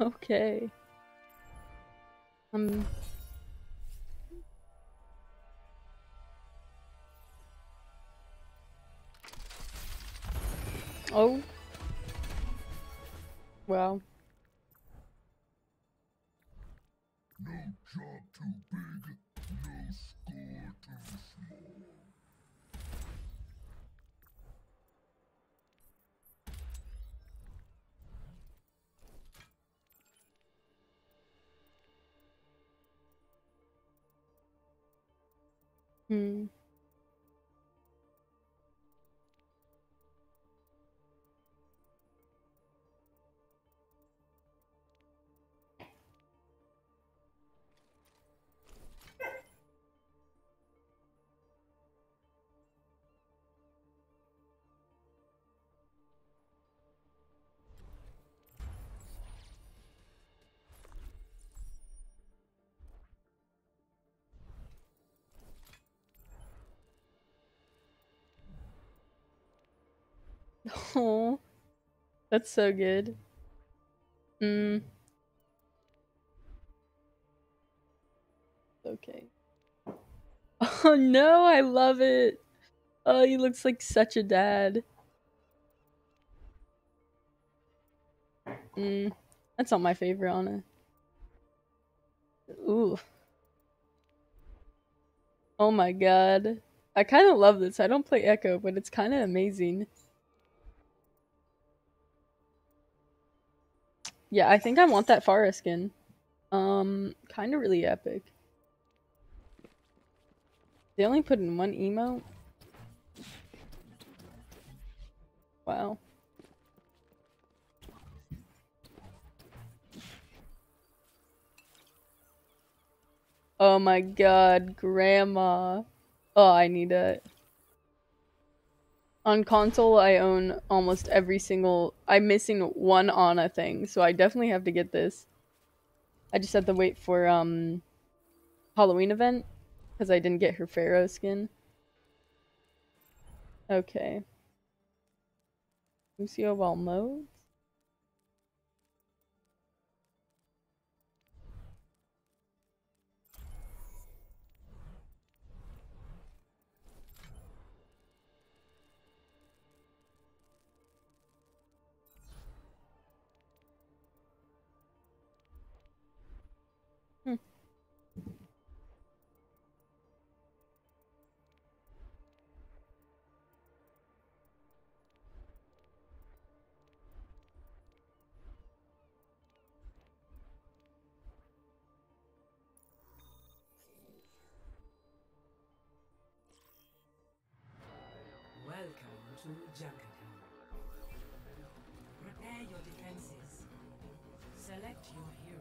Okay. Um. Oh. Wow. Hmm. Oh, that's so good. Hmm. Okay. Oh no, I love it. Oh, he looks like such a dad. Mm, that's not my favorite it. Ooh. Oh my god. I kind of love this. I don't play Echo, but it's kind of amazing. Yeah, I think I want that Pharah skin. Um, kind of really epic. They only put in one emote? Wow. Oh my god, grandma. Oh, I need it. On console, I own almost every single... I'm missing one Ana thing, so I definitely have to get this. I just had to wait for, um... Halloween event, because I didn't get her Pharah skin. Okay. Lucio Balmodes? To Junkertown. Prepare your defenses. Select your hero.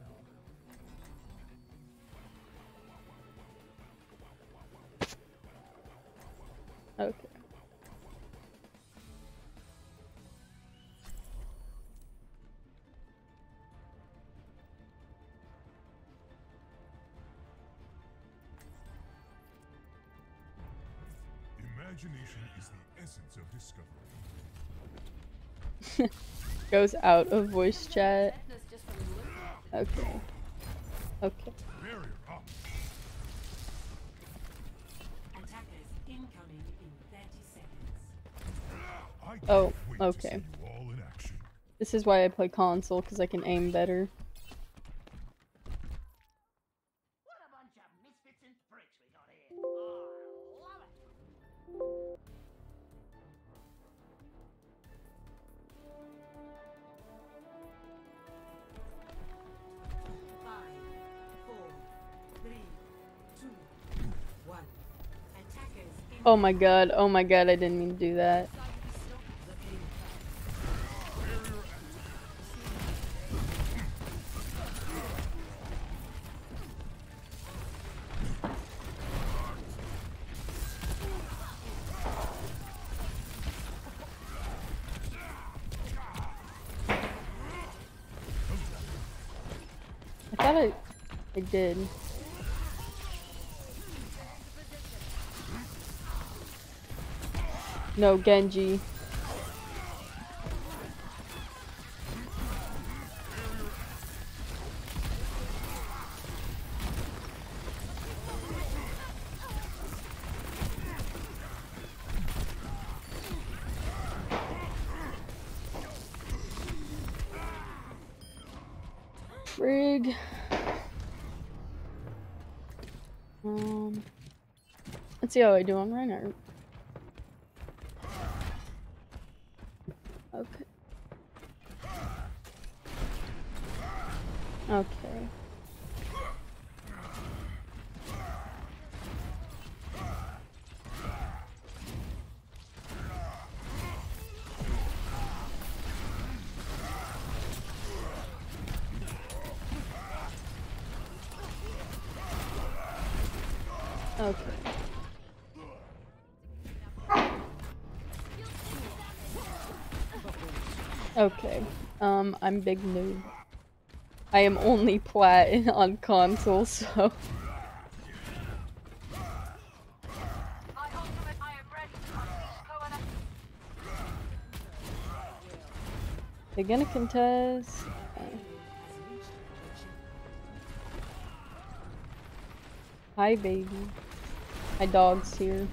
Okay. Imagination is the essence of discovery. Goes out of voice chat. Okay. Okay. Barrier up. Attackers incoming in 30 seconds. I oh, can't Oh, okay. see you all in action. This is why I play console, because I can aim better. Oh my god, oh my god, I didn't mean to do that. I thought I, I did. No, Genji. Frig. Um, let's see how I do on Reinhardt. Okay. Um, I'm big noob. I am only plat on console, so they're gonna contest. Hi, baby. My dog's here.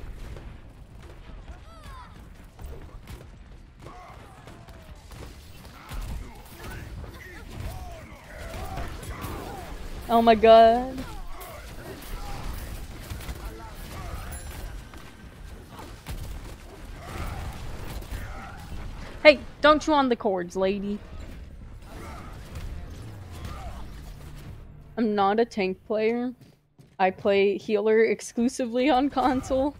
Oh my god. Hey, don't chew on the cords, lady. I'm not a tank player. I play healer exclusively on console.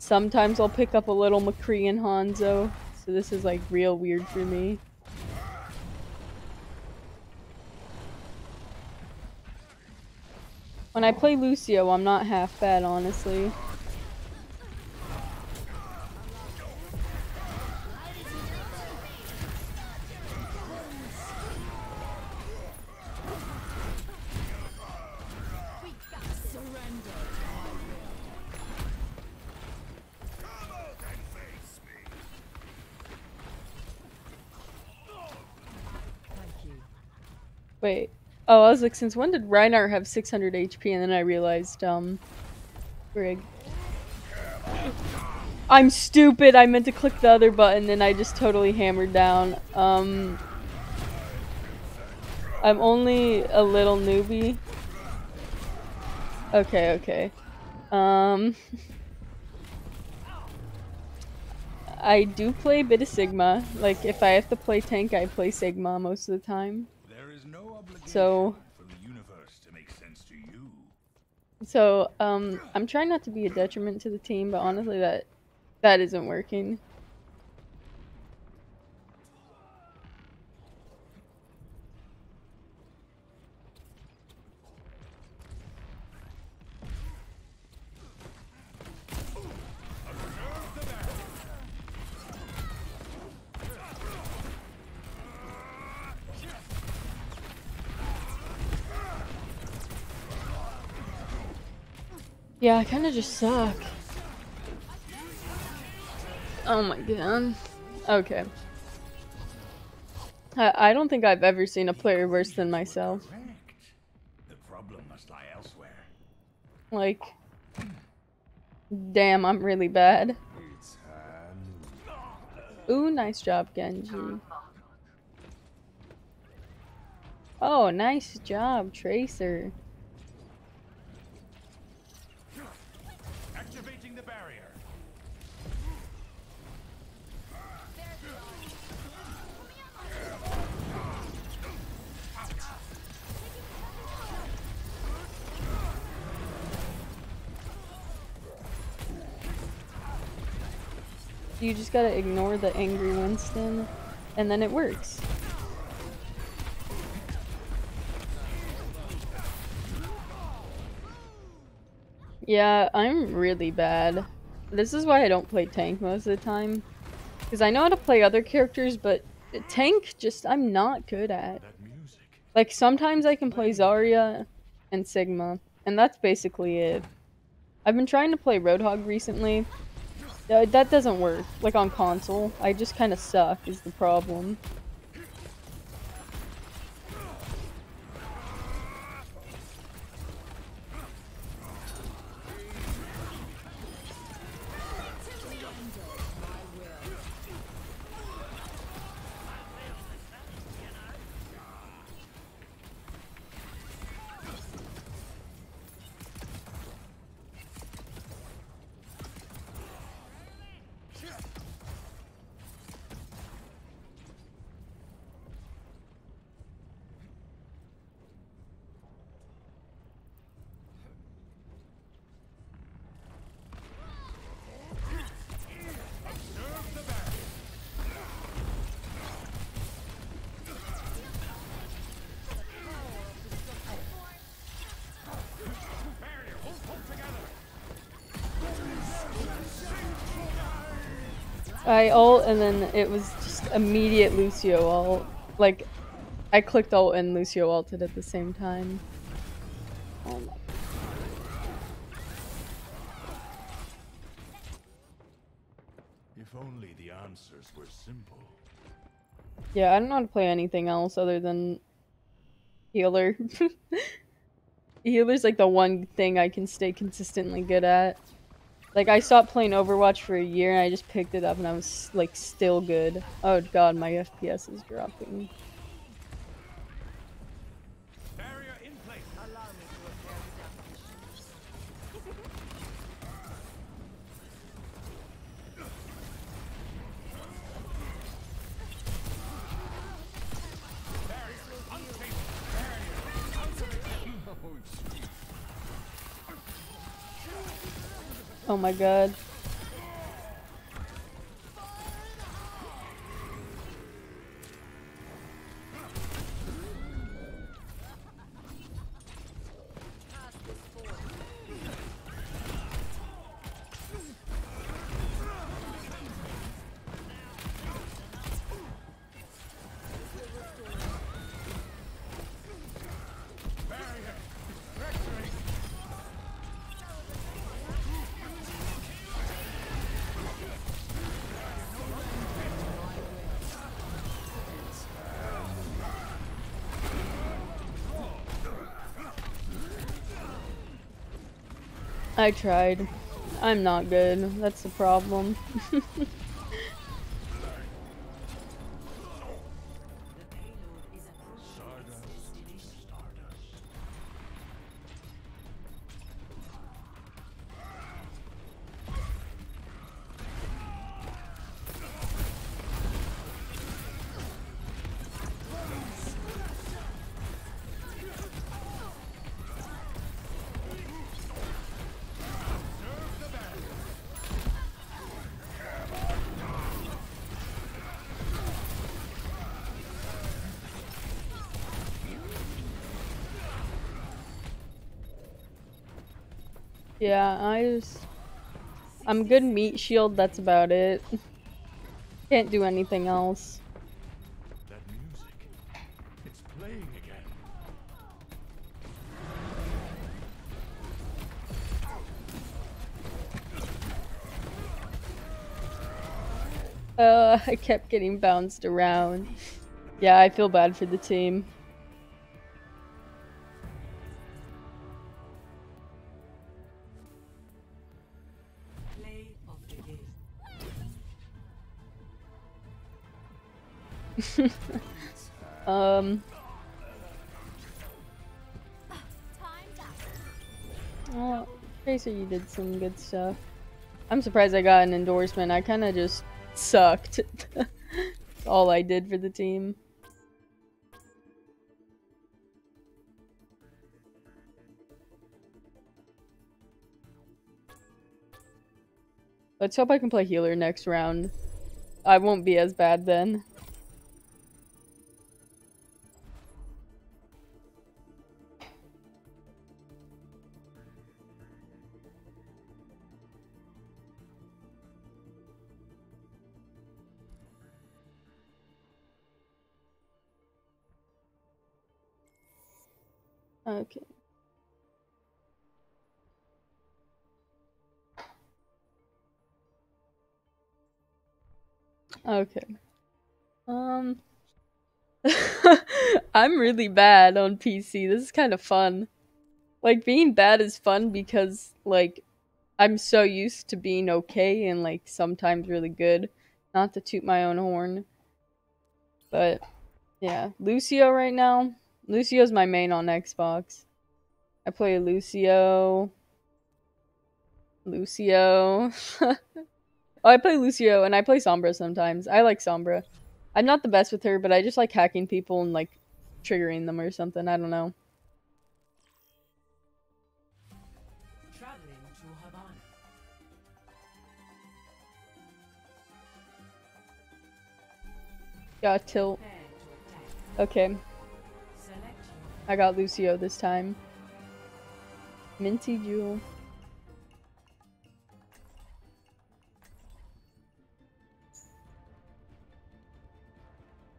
Sometimes I'll pick up a little McCree and Hanzo. So this is like real weird for me. When I play Lucio, I'm not half bad, honestly. Wait. Oh, I was like, since when did Reinhardt have 600 HP? And then I realized, um, Brig. I'm stupid. I meant to click the other button and I just totally hammered down. Um, I'm only a little newbie. Okay, okay. Um, I do play a bit of Sigma. Like, if I have to play tank, I play Sigma most of the time. You. So, um, I'm trying not to be a detriment to the team, but honestly, that that isn't working. Yeah, I kind of just suck. Oh my god. Okay. I, I don't think I've ever seen a player worse than myself. The problem must lie elsewhere. Like, damn, I'm really bad. Ooh, nice job, Genji. Oh, nice job, Tracer. You just gotta ignore the angry Winston, and then it works. Yeah, I'm really bad. This is why I don't play tank most of the time. Because I know how to play other characters, but tank just I'm not good at. Like sometimes I can play Zarya and Sigma, and that's basically it. I've been trying to play Roadhog recently. That doesn't work. Like on console, I just kind of suck is the problem. I ult and then it was just immediate Lucio ult. Like, I clicked ult and Lucio ulted at the same time. Oh my If only the answers were simple. Yeah, I don't know how to play anything else other than healer. Healer's like the one thing I can stay consistently good at. Like I stopped playing Overwatch for a year and I just picked it up and I was like still good. Oh god, my FPS is dropping. Oh my god. I tried. I'm not good. That's the problem. yeah, I just I'm good meat shield, that's about it. Can't do anything else. That music. It's playing again. Uh, I kept getting bounced around. Yeah, I feel bad for the team. You did some good stuff. I'm surprised I got an endorsement. I kind of just sucked. All I did for the team. Let's hope I can play healer next round. I won't be as bad then. Okay. Okay. Um I'm really bad on PC. This is kind of fun. Like being bad is fun because like I'm so used to being okay and like sometimes really good. Not to toot my own horn. But yeah, Lucio right now. Lucio's my main on Xbox. I play Lucio. Lucio. oh, I play Lucio and I play Sombra sometimes. I like Sombra. I'm not the best with her, but I just like hacking people and like triggering them or something. I don't know. Traveling to Havana. Got tilt. Prepare to attack. Okay, I got Lucio this time. Minty Jewel.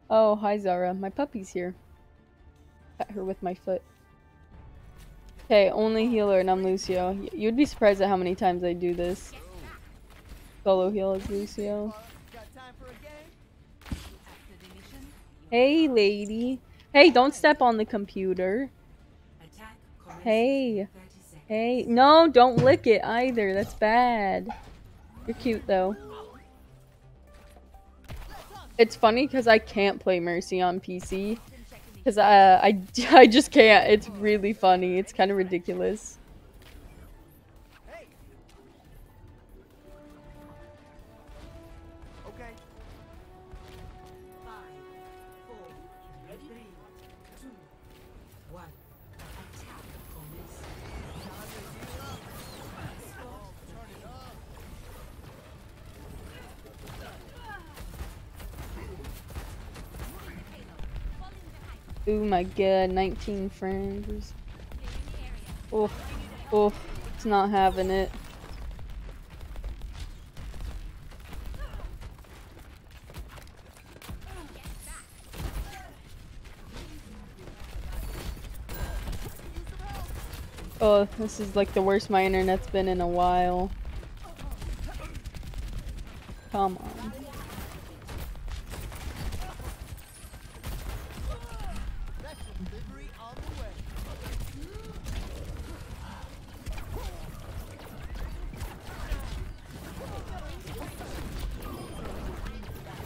Oh, hi Zara. My puppy's here. Pet her with my foot. Okay, only healer and I'm Lucio. You'd be surprised at how many times I do this. Solo heal Lucio. Hey, lady. Hey, don't step on the computer. Hey. in 30 seconds. Hey, no, don't lick it either. That's bad. You're cute though. It's funny because I can't play Mercy on PC. Because uh, I, I just can't. It's really funny. It's kind of ridiculous. Oh my god, 19 frames. Oh, oh, it's not having it. Oh, this is like the worst my internet's been in a while. Come on.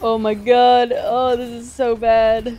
Oh my god. Oh, this is so bad.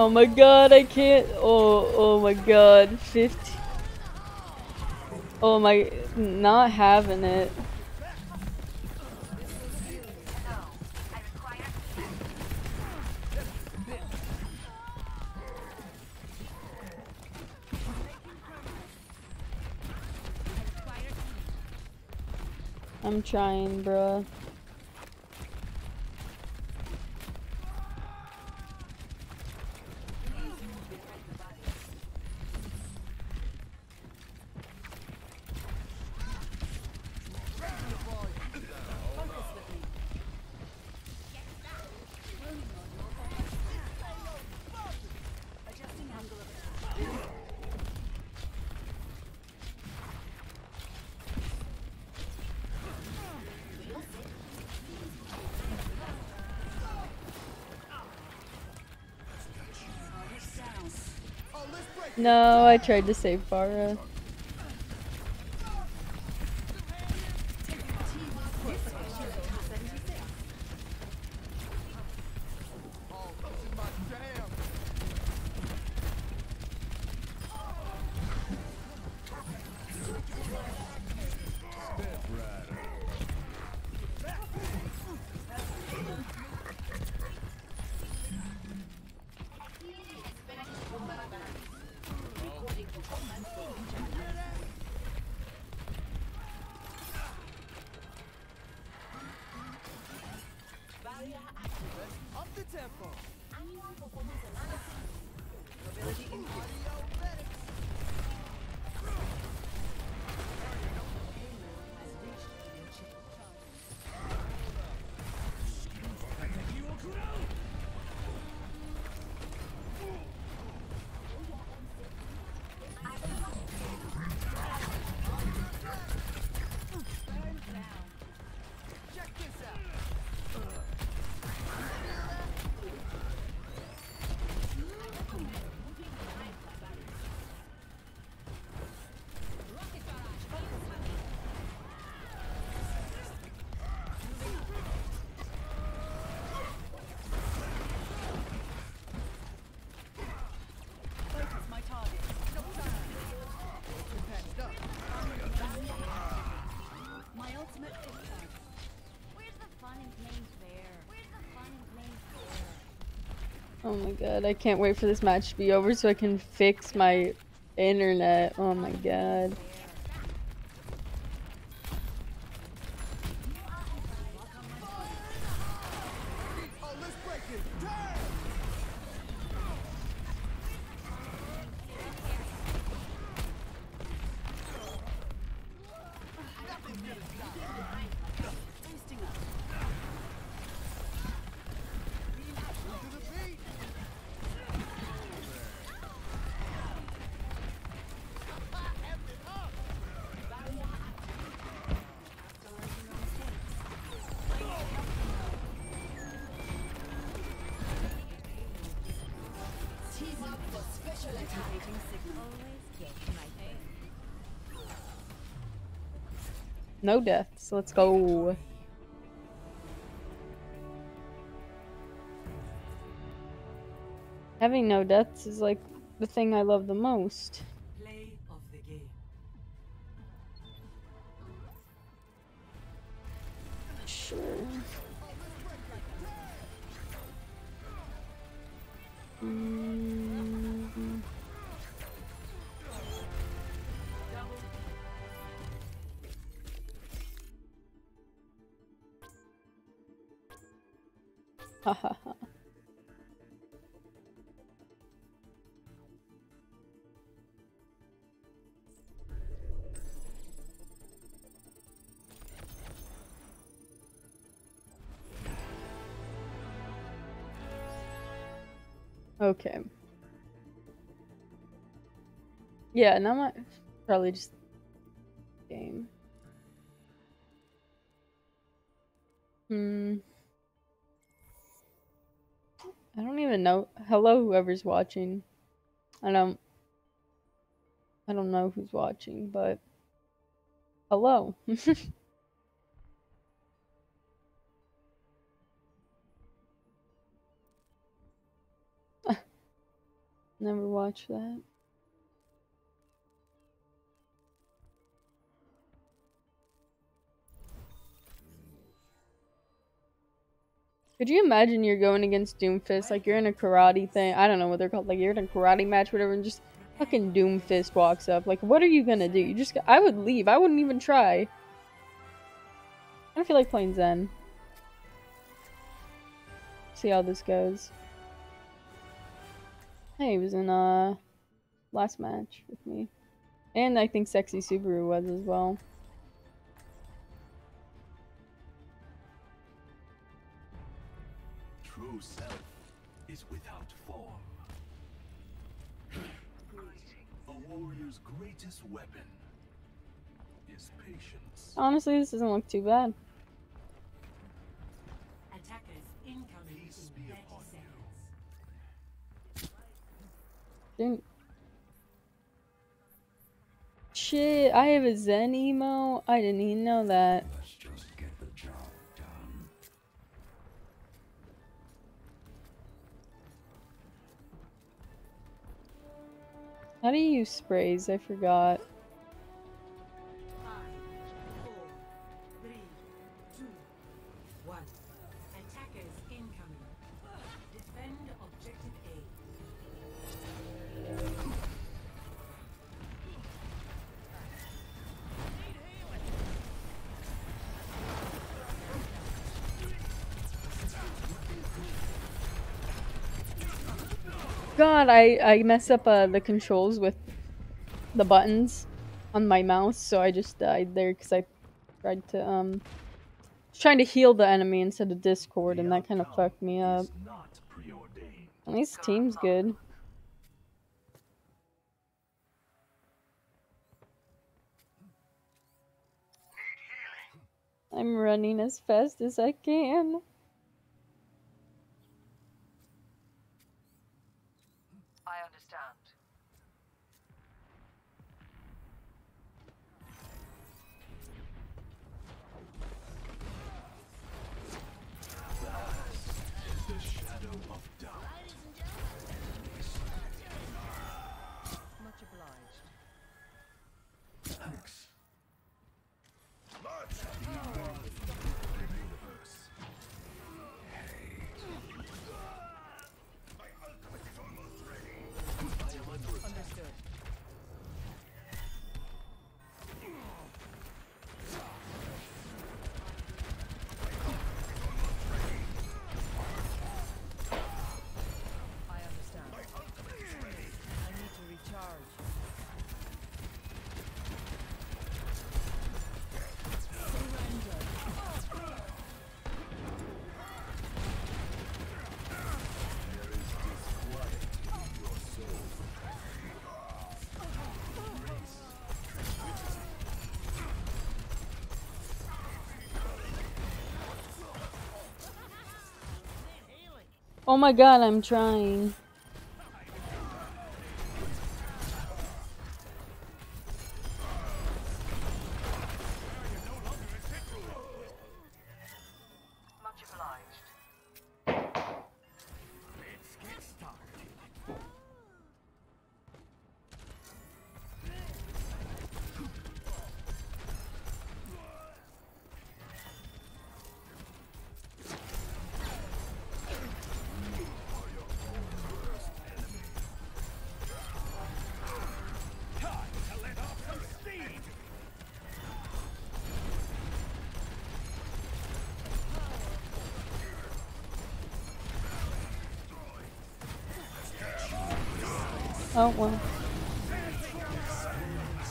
Oh my god, I can't. Oh, oh my god. 50. Oh my. Not having it. I'm trying, bruh. No, I tried to save Pharah. Oh my god, I can't wait for this match to be over so I can fix my internet. Oh my god. No deaths. Let's go. Having no deaths is like the thing I love the most. Okay. Yeah, now my probably just game. Hmm. I don't even know. Hello, whoever's watching. I don't. I don't know who's watching, but hello. Never watched that. Could you imagine you're going against Doomfist, like you're in a karate thing, I don't know what they're called, like you're in a karate match, whatever, and just fucking Doomfist walks up. Like, what are you gonna do? You just, I would leave. I wouldn't even try. I don't feel like playing Zen. See how this goes. Hey, he was in uh last match with me. And I think Sexy Subaru was as well. True self is without form. A warrior's greatest weapon is patience. Honestly, this doesn't look too bad. Attackers incoming Shit, I have a Zen emo? I didn't even know that. How do you use sprays? I forgot. I, I mess up uh, the controls with the buttons on my mouse, so I just died there because I tried to, um, trying to heal the enemy instead of Discord, and that kind of fucked me up. At least team's good. I'm running as fast as I can. Oh my god, I'm trying. Oh well.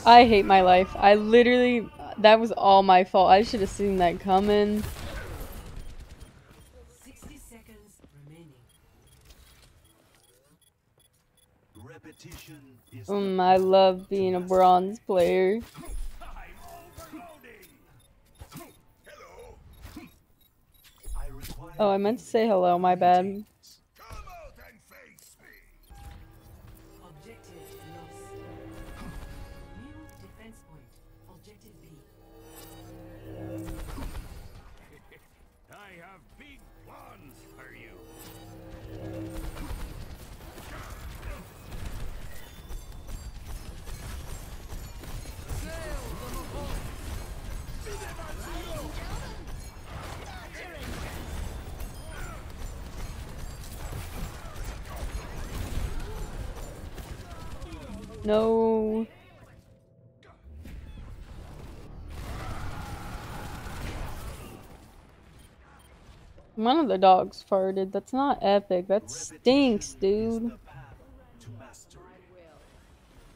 I hate my life. I literally that was all my fault. I should have seen that coming. 60 seconds remaining. Repetition is Um, I love being a bronze player. Oh, I meant to say hello, my bad. One of the dogs farted. That's not epic. That stinks, dude.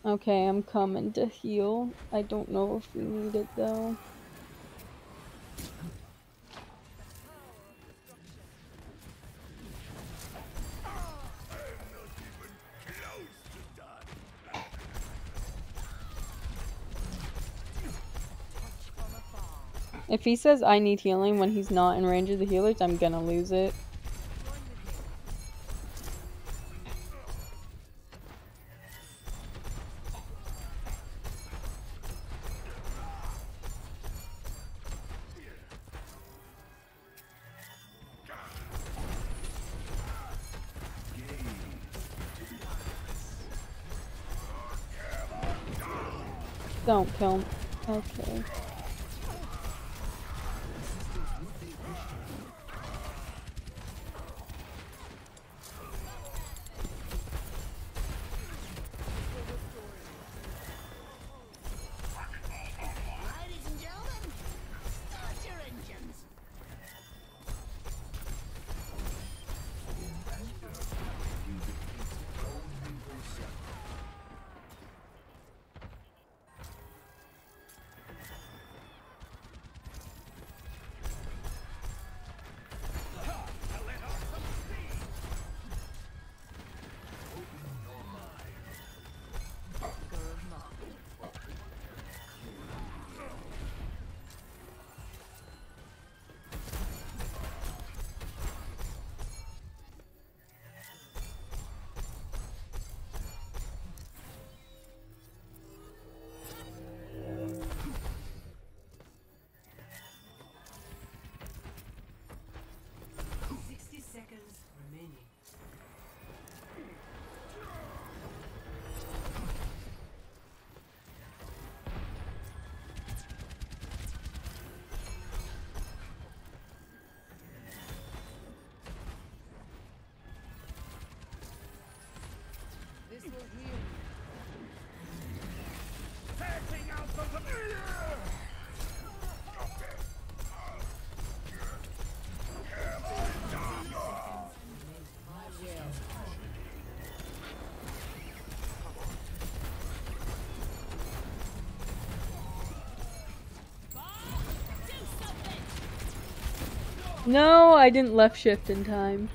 Okay, I'm coming to heal. I don't know if we need it though. If he says I need healing when he's not in range of the healers, I'm gonna lose it. Don't kill him. Okay. No, I didn't left shift in time.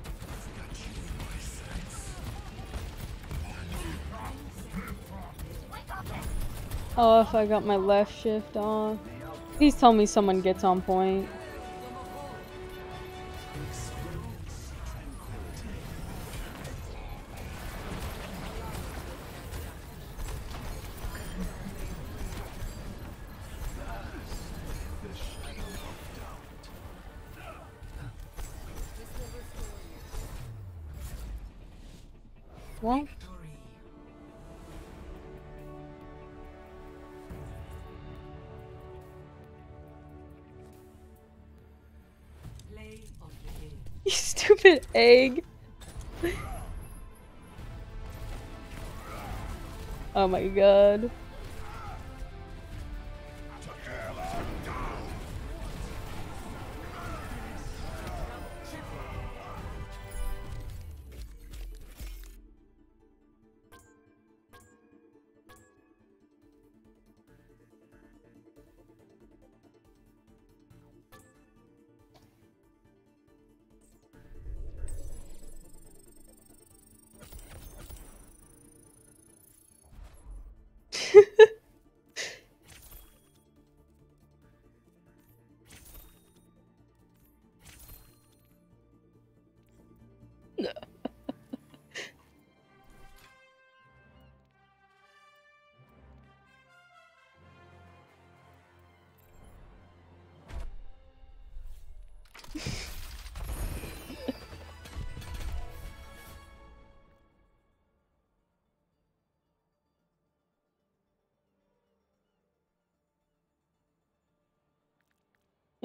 Oh, if I got my left shift on. Please tell me someone gets on point. Egg. Oh my god.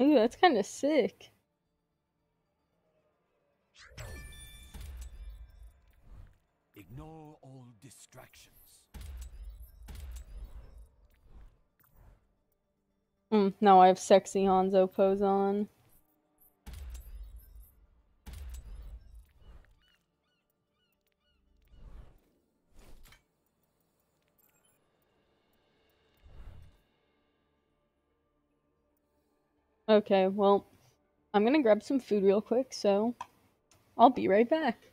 Ooh, that's kind of sick. Ignore all distractions. Mm, now I have sexy Hanzo pose on. Okay, well, I'm gonna grab some food real quick, so I'll be right back.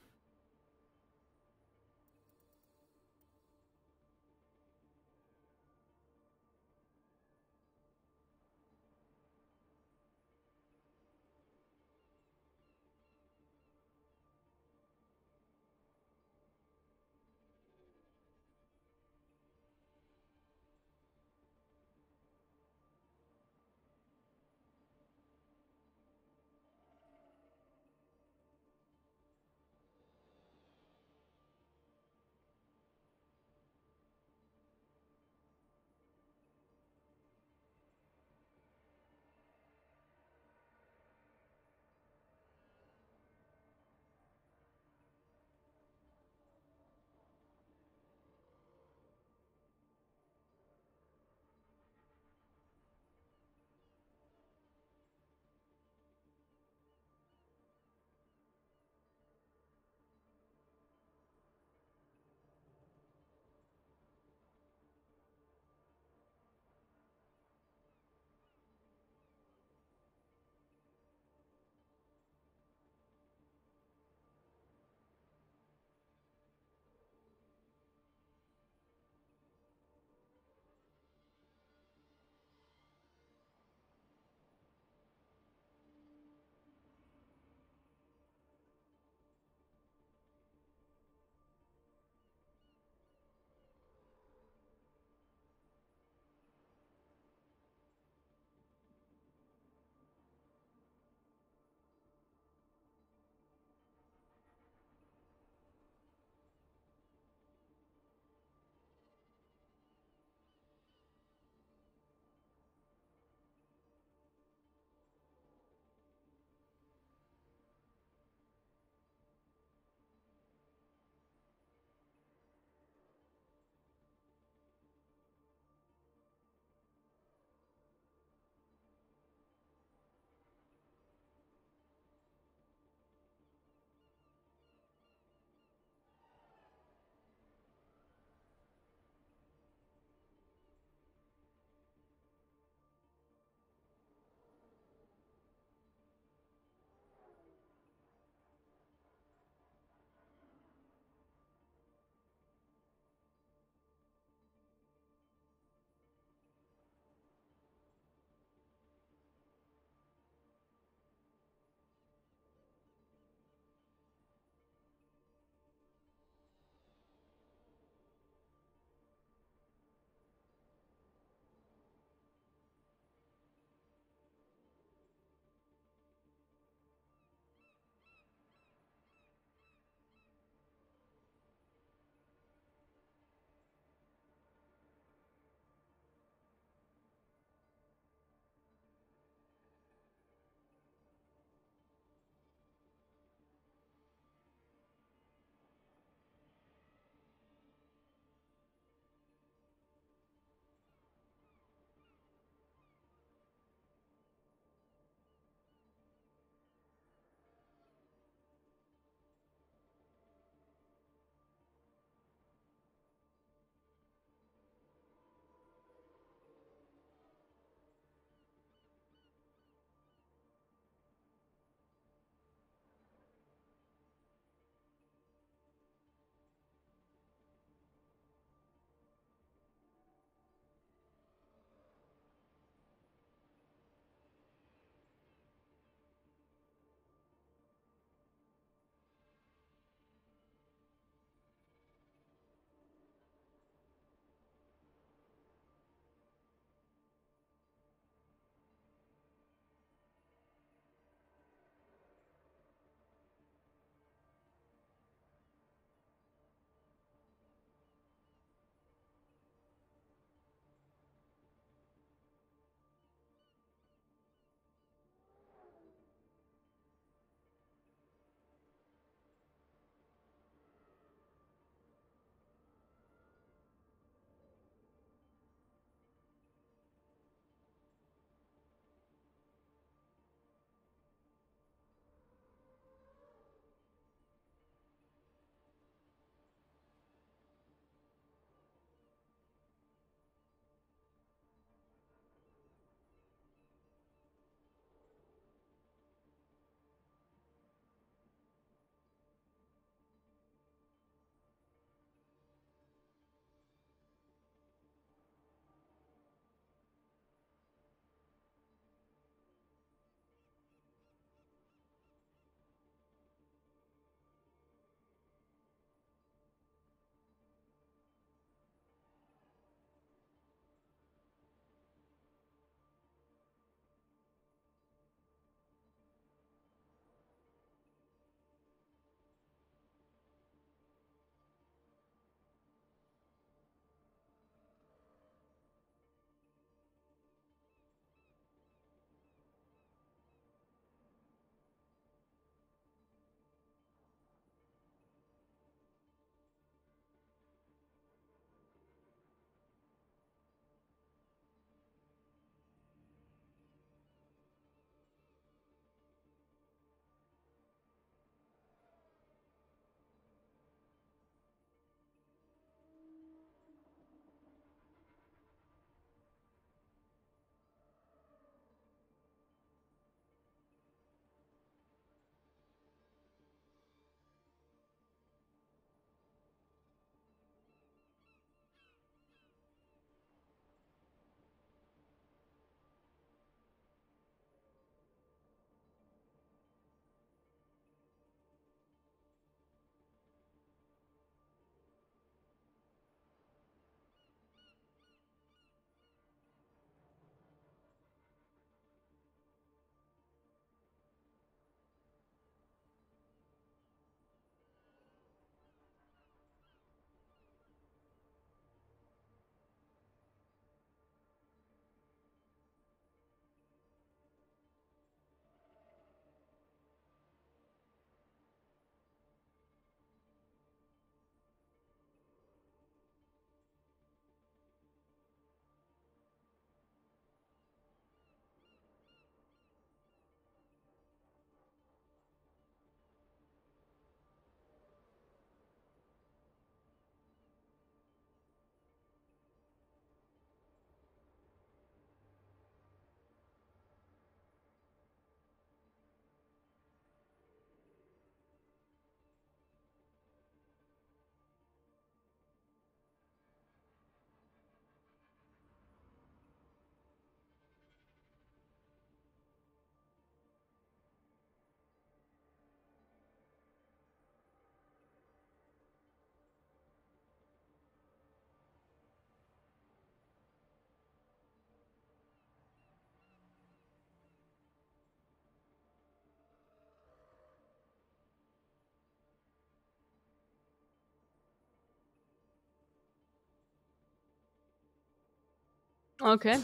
Okay.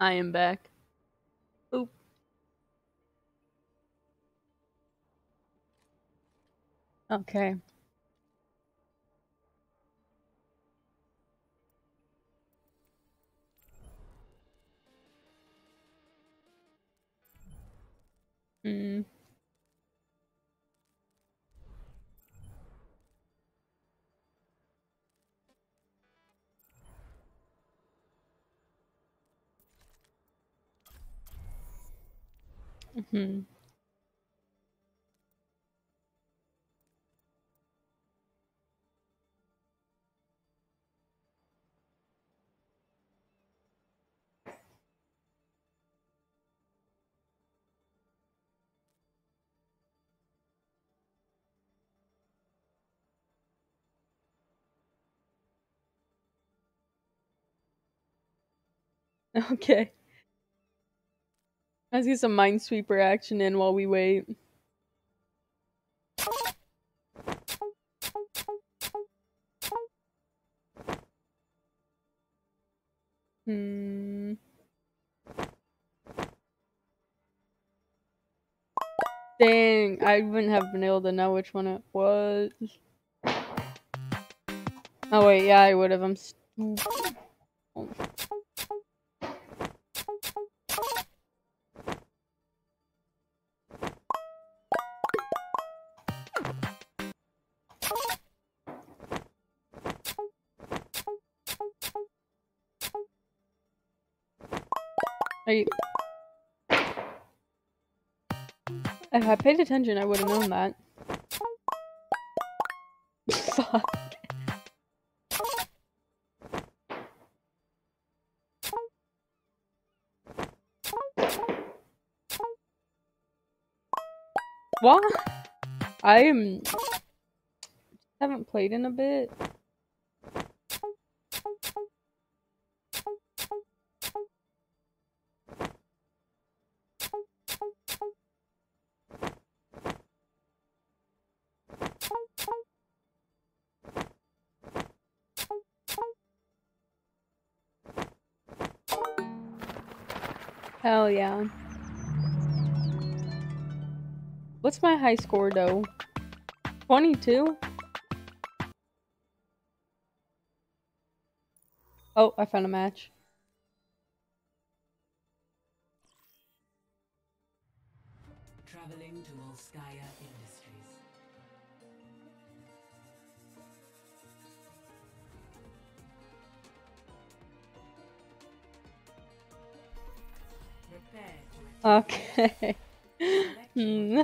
I am back. Oop. Okay. Hmm. Hmm. Okay. Let's get some Minesweeper action in while we wait. Hmm. Dang, I wouldn't have been able to know which one it was. Oh wait, yeah, I would have. I'm stupid. Are If I paid attention, I would have known that. Fuck. What? I am haven't played in a bit. Yeah. What's my high score though? 22? Oh, I found a match. Traveling to Volskaya Okay. hmm.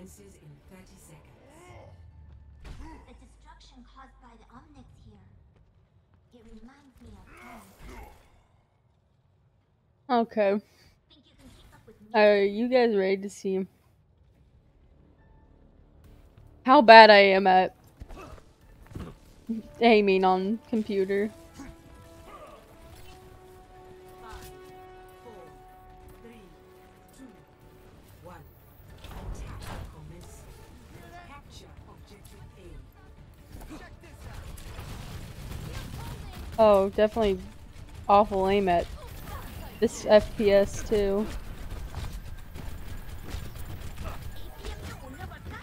Commences in 30 seconds. The destruction caused by the Omnics here. It reminds me of home. Okay. Think you can keep up with me? Are you guys ready to see how bad I am at aiming on computer? Oh, definitely awful aim at this FPS too. APM will never die.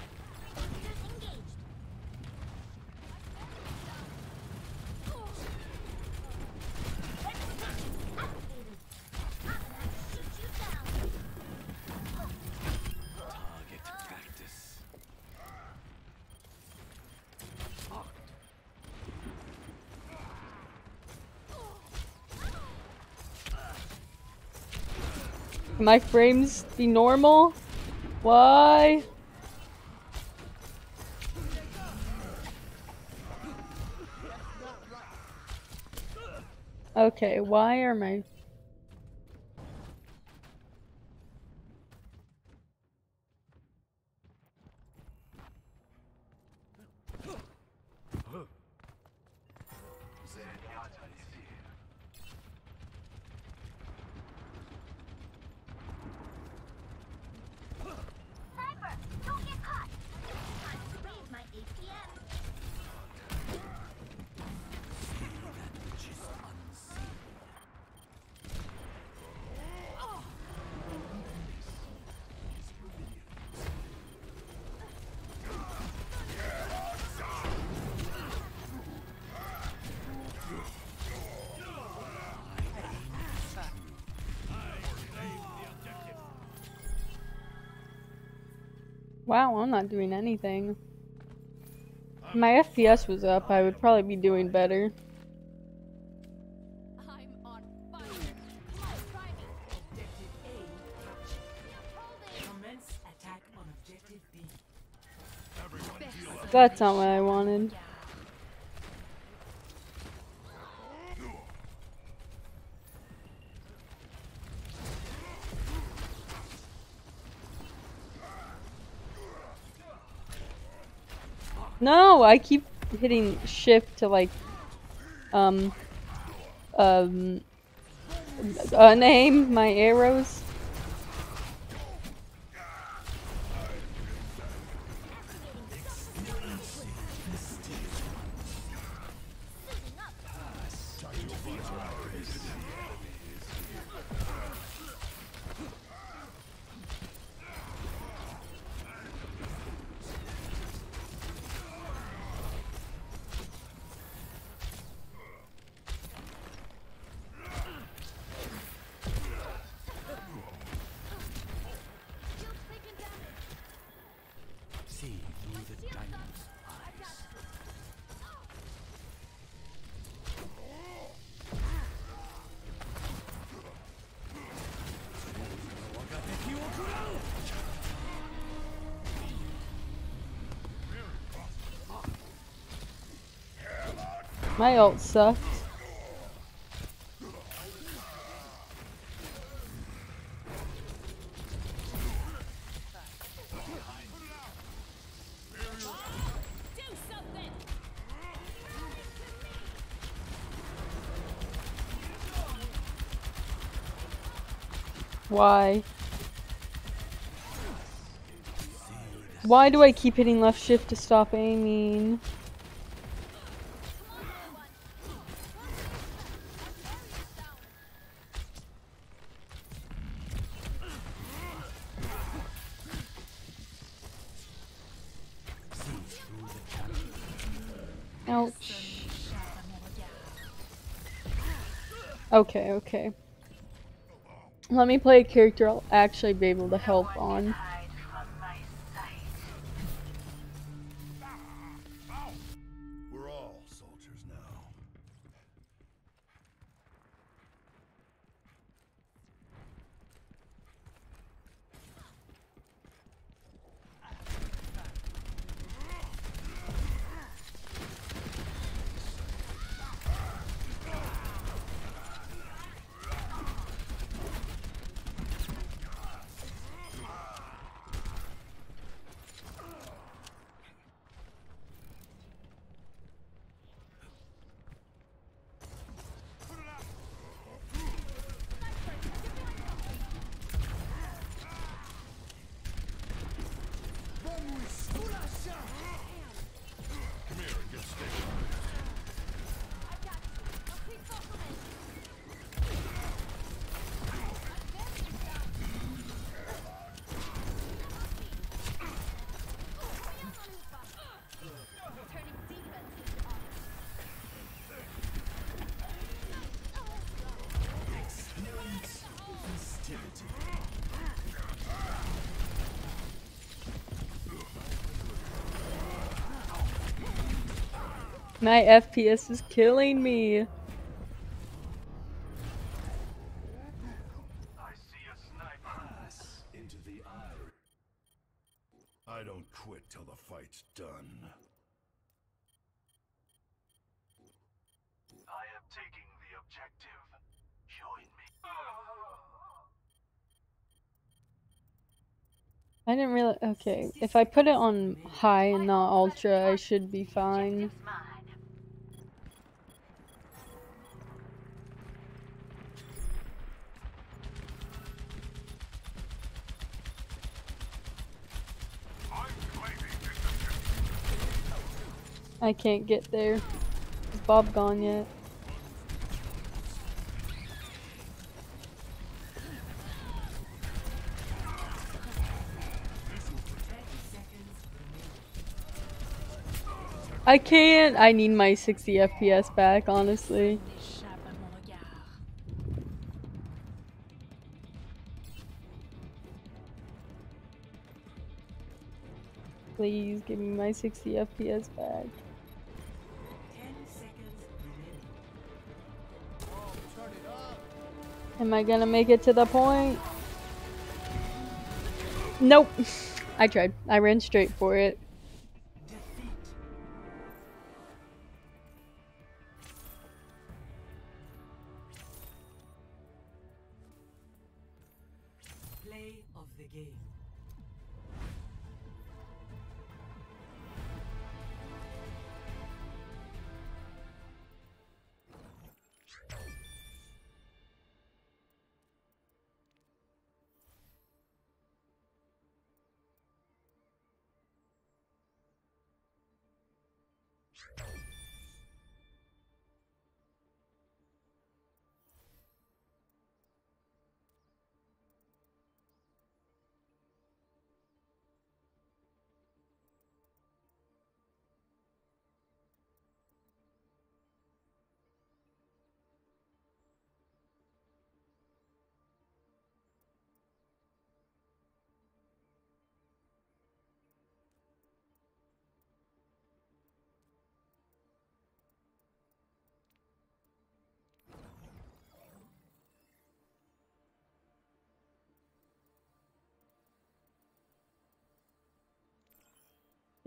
Engaged. Shoot you down. Target practice. Can my frames be normal? Why? Okay, why are my Wow, I'm not doing anything. If my FPS was up, I would probably be doing better. I'm on fire. Come on, try me. Objective A. Commence attack on objective B. That's not what I wanted. No, I keep hitting shift to like um um uh, name my arrows. My ult sucked. Why? Why do I keep hitting left shift to stop aiming? Okay, okay. Let me play a character I'll actually be able to help on. My FPS is killing me. I see a sniper. Into the eye. I don't quit till the fight's done. I am taking the objective. Join me. I didn't really. Okay, if I put it on high and not ultra, I should be fine. I can't get there. Is Bob gone yet? I can't. I need my 60 FPS back, honestly. Please give me my 60 FPS back. Am I gonna make it to the point? Nope. I tried. I ran straight for it.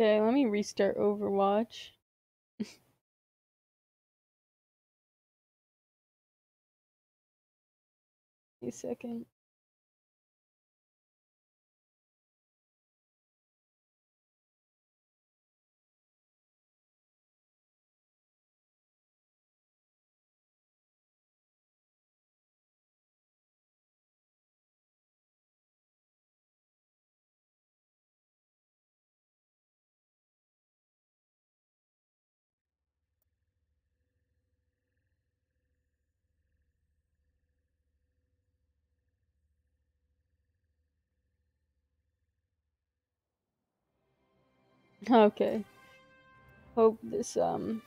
Okay, let me restart Overwatch. a second. Okay. Hope this um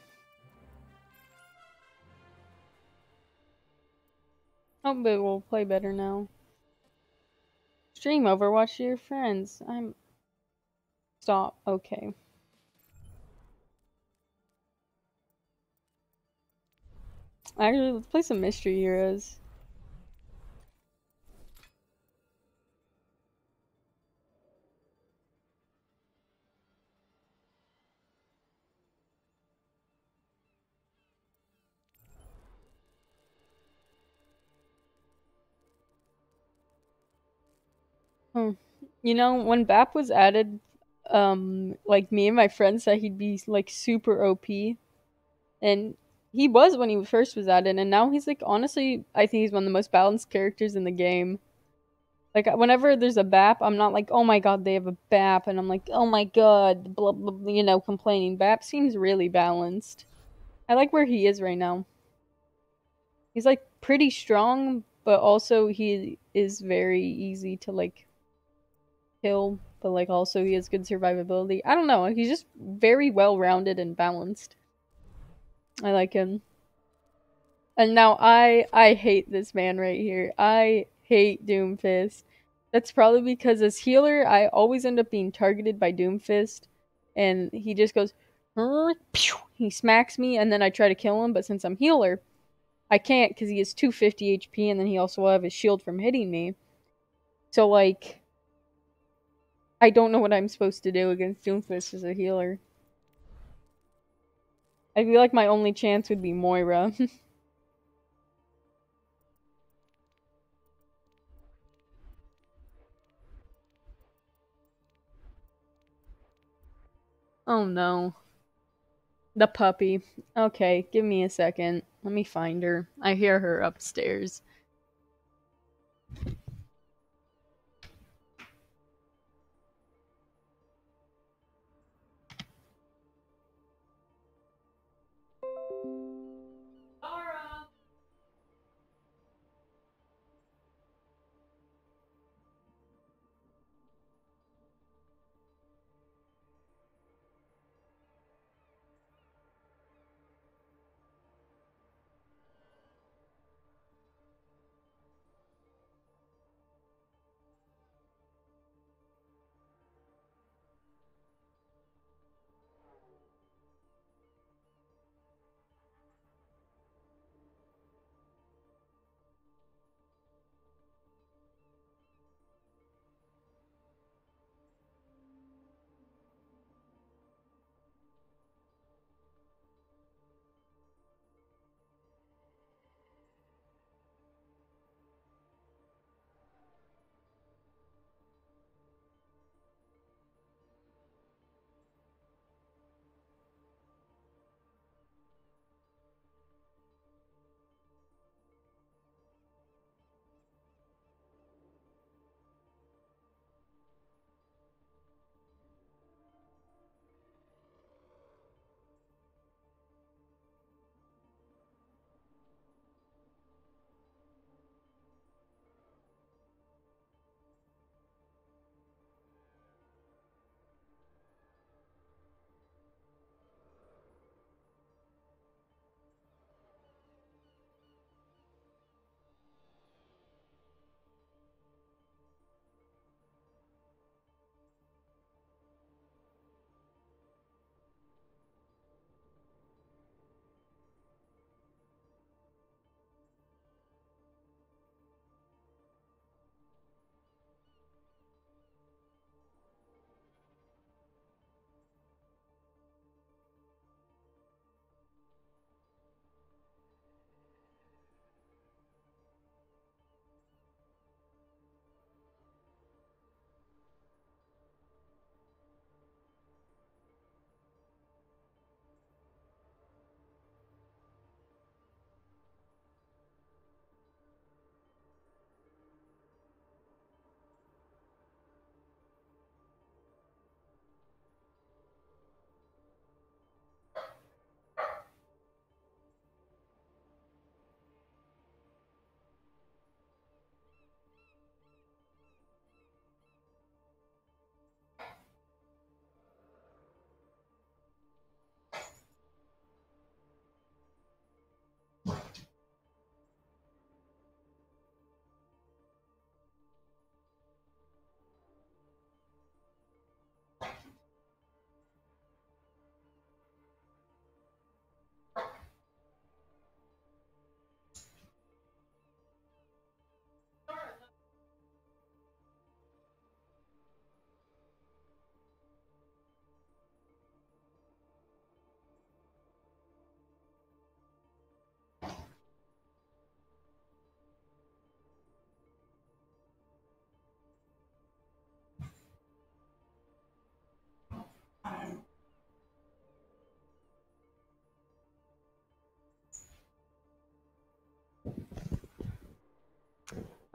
Hope it will play better now. Stream Overwatch to your friends. I'm Stop. Okay. Actually, let's play some Mystery Heroes. Hmm. You know, when BAP was added, um, like me and my friends said he'd be like super OP, and he was when he first was added, and now he's like honestly, I think he's one of the most balanced characters in the game. Like whenever there's a BAP, I'm not like, oh my god, they have a BAP, and I'm like, oh my god, blah blah, blah you know, complaining. BAP seems really balanced. I like where he is right now. He's like pretty strong, but also he is very easy to like kill, but like also he has good survivability. I don't know. He's just very well rounded and balanced. I like him. And now I I hate this man right here. I hate Doomfist. That's probably because as healer, I always end up being targeted by Doomfist, and he just goes, he smacks me, and then I try to kill him. But since I'm healer, I can't because he has 250 HP, and then he also will have his shield from hitting me. So like, I don't know what I'm supposed to do against Doomfist as a healer. I feel like my only chance would be Moira. oh no. The puppy. Okay, give me a second. Let me find her. I hear her upstairs.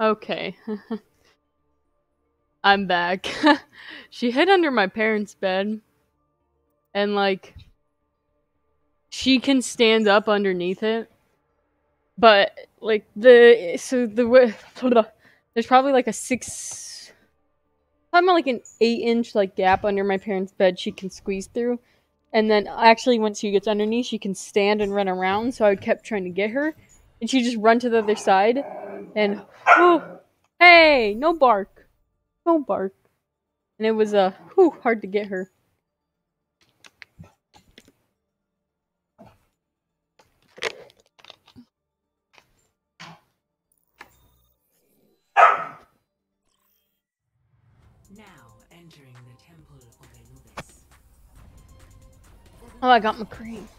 Okay. I'm back. she hid under my parents' bed. And like she can stand up underneath it. But like the so the there's probably like a 6 probably like an 8 inch like gap under my parents' bed she can squeeze through. And then actually once she gets underneath she can stand and run around, so I kept trying to get her and she just run to the other side and oh, hey, no bark. No bark. And it was uh whew, hard to get her. Now entering the Temple of Anubis. Oh, I got McCree. Yeah,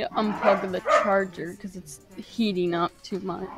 unplug the charger because it's heating up too much.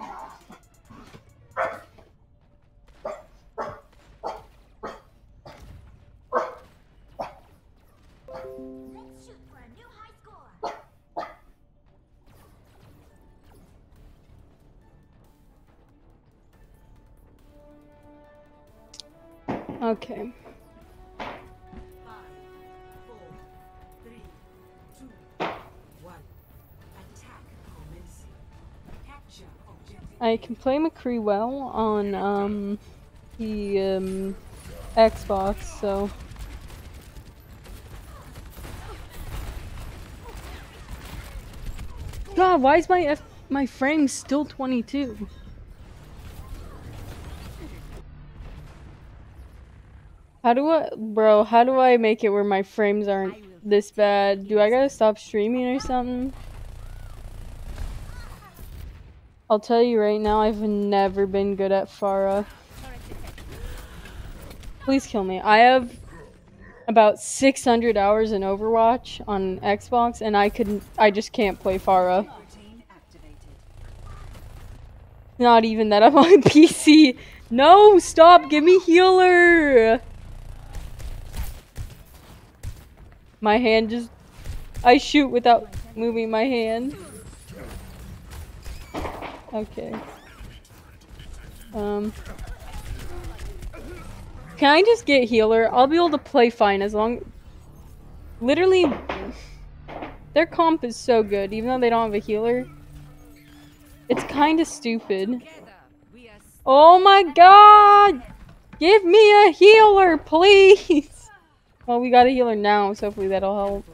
I can play McCree well on um the um Xbox, so God, why is my F my frame still 22? How do I, bro? How do I make it where my frames aren't this bad? Do I gotta stop streaming or something? I'll tell you right now, I've never been good at Pharah. Please kill me. I have about 600 hours in Overwatch on Xbox, and I could, I just can't play Pharah. Not even that I'm on PC. No, stop! Give me healer. My hand just, I shoot without moving my hand. Okay. Um. Can I just get healer? I'll be able to play fine as long. Literally, their comp is so good, even though they don't have a healer. It's kind of stupid. Oh my god! Give me a healer, please! Well, we got a healer now, so hopefully that'll help.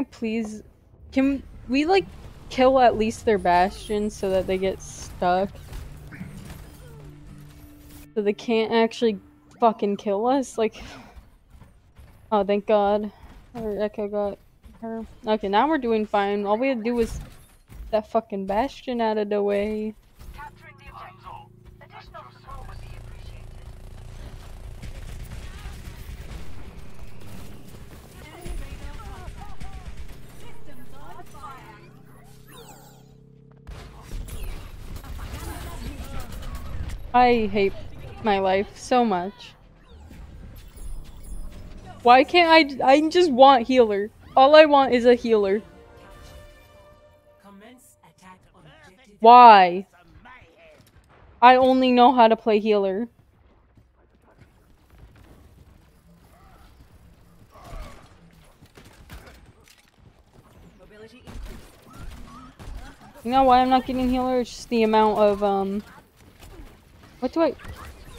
I please? Can we like kill at least their bastion so that they get stuck? So they can't actually fucking kill us? Like. Oh, thank god. Our Echo got her. Okay, now we're doing fine. All we had to do was that fucking bastion out of the way. I hate my life so much. Why can't I? I just want healer. All I want is a healer. Why? I only know how to play healer. You know why I'm not getting healer? It's just the amount of um. What do I?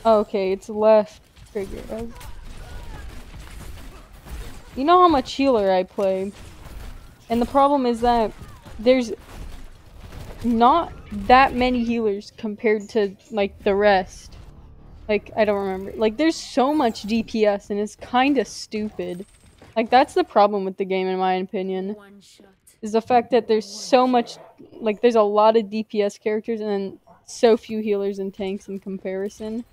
Oh, okay, it's left trigger. You know how much healer I play. And the problem is that there's not that many healers compared to like the rest. Like I don't remember. Like there's so much DPS and it's kind of stupid. Like that's the problem with the game in my opinion. Is the fact that there's so much like there's a lot of DPS characters and then so few healers and tanks in comparison.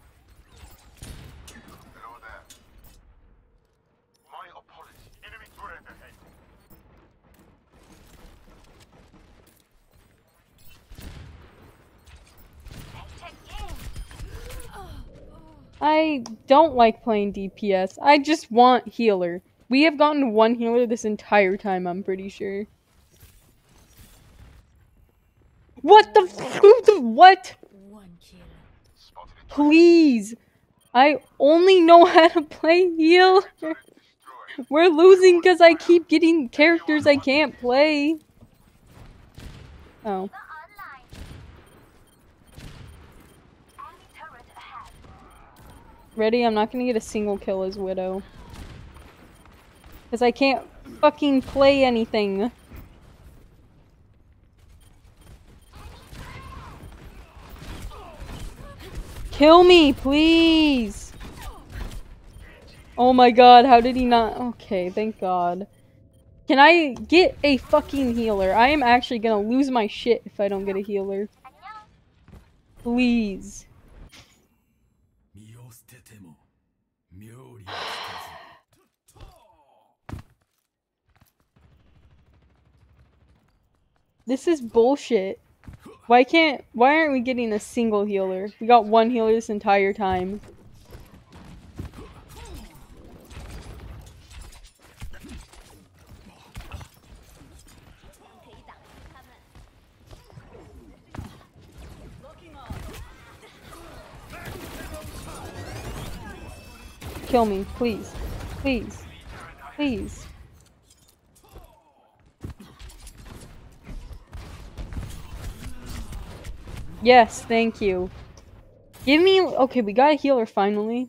I don't like playing DPS. I just want healer. We have gotten one healer this entire time, I'm pretty sure. What the what? Please. I only know how to play heal. We're losing because I keep getting characters I can't play. Oh. Ready? I'm not gonna get a single kill as Widow. Because I can't fucking play anything. Kill me, please! Oh my god, how did he not- Okay, thank god. Can I get a fucking healer? I am actually gonna lose my shit if I don't get a healer. Please. this is bullshit. Why can't why aren't we getting a single healer? We got one healer this entire time. Kill me, please. Please. Please. Yes, thank you. Give me okay, we got a healer finally.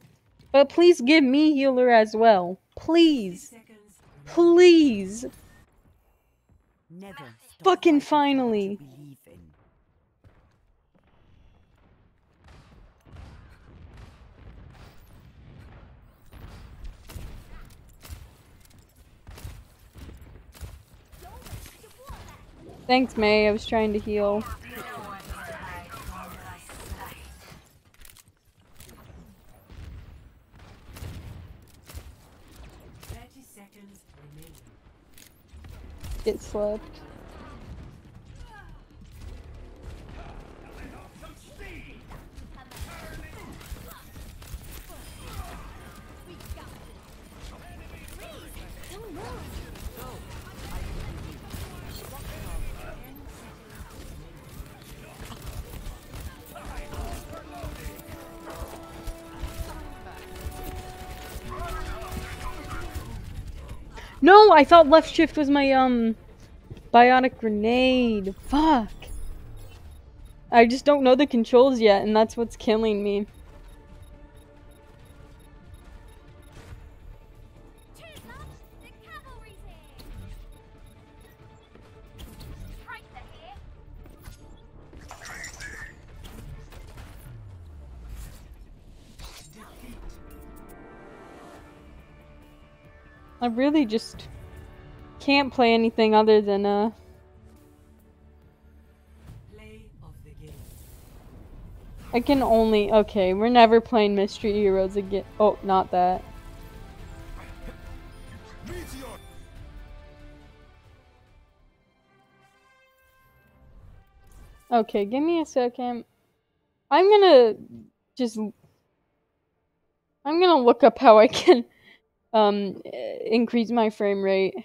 But please give me healer as well. Please. Please. Never Fucking fighting for what you finally. Thanks, May. I was trying to heal. It slept. No, I thought left shift was my um biotic grenade. Fuck. I just don't know the controls yet, and that's what's killing me. I really just can't play anything other than uh. I can only okay, we're never playing Mystery Heroes again. Oh, not that. Okay, give me a second. I'm gonna just I'm gonna look up how I can um eh, increase my frame rate.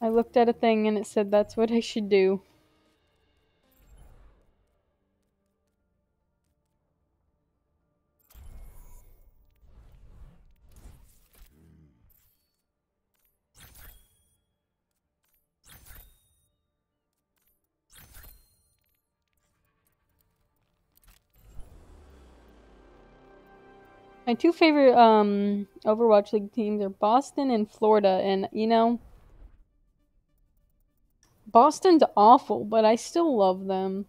I looked at a thing and it said that's what I should do. My two favorite um Overwatch League teams are Boston and Florida, and you know, Boston's awful, but I still love them.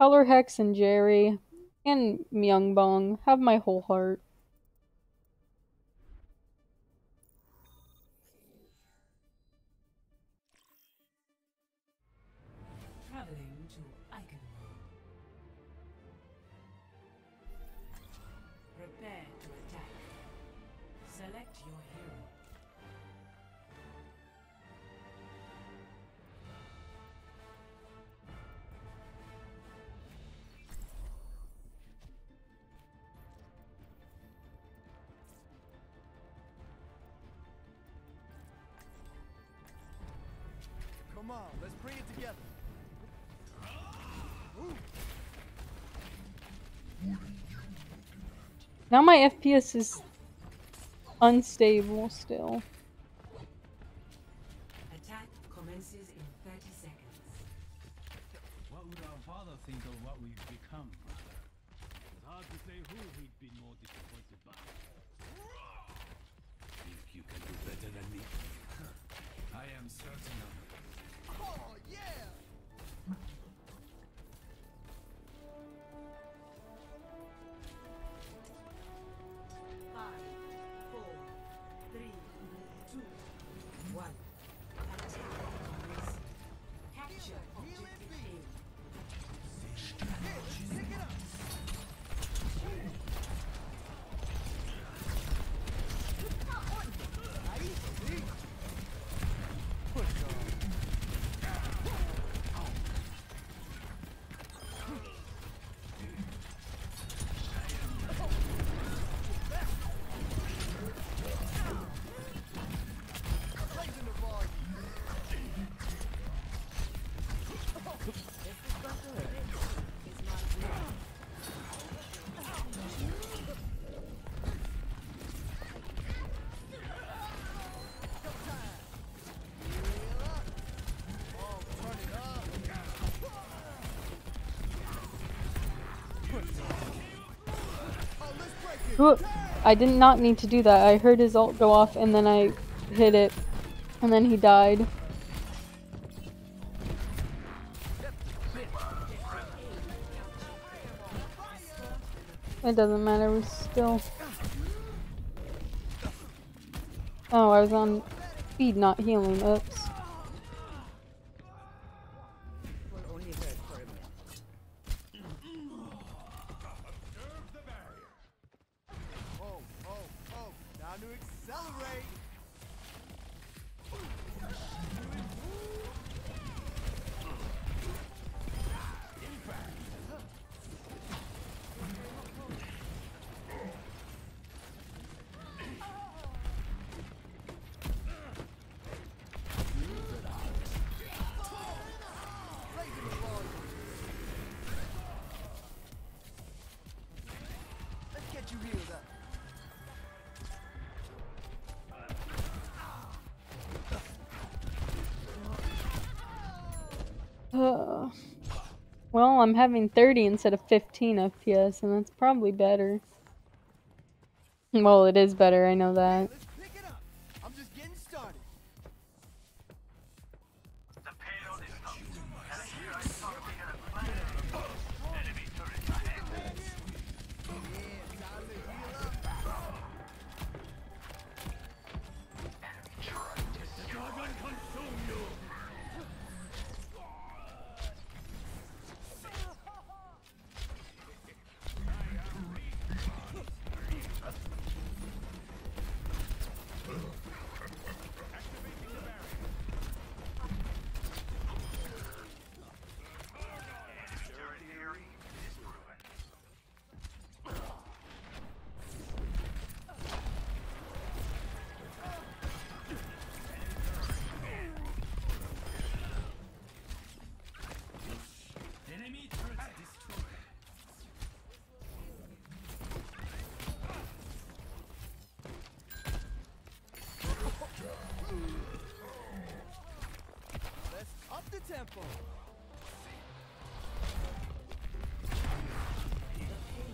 Colourhex and Jerry and Myungbong have my whole heart. Now my FPS is unstable still. I did not need to do that. I heard his ult go off and then I hit it. And then he died. It doesn't matter, we're still. Oh, I was on speed, not healing. Oops. Well, I'm having 30 instead of 15 FPS, and that's probably better. Well, it is better, I know that.